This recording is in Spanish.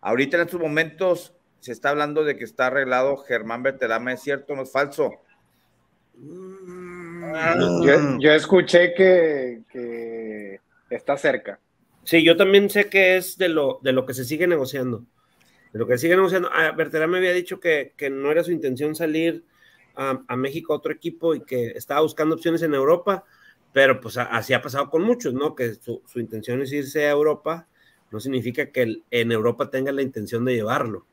Ahorita en estos momentos se está hablando de que está arreglado Germán Berterame, ¿es cierto o no es falso? Yo, escuché que, está cerca. Sí, yo también sé que es de lo, de lo que se sigue negociando. De lo que se sigue negociando. Ah, Berterame había dicho que, no era su intención salir a, México a otro equipo y que estaba buscando opciones en Europa, pero pues así ha pasado con muchos, ¿no? Que su, su intención es irse a Europa no significa que en Europa tenga la intención de llevarlo.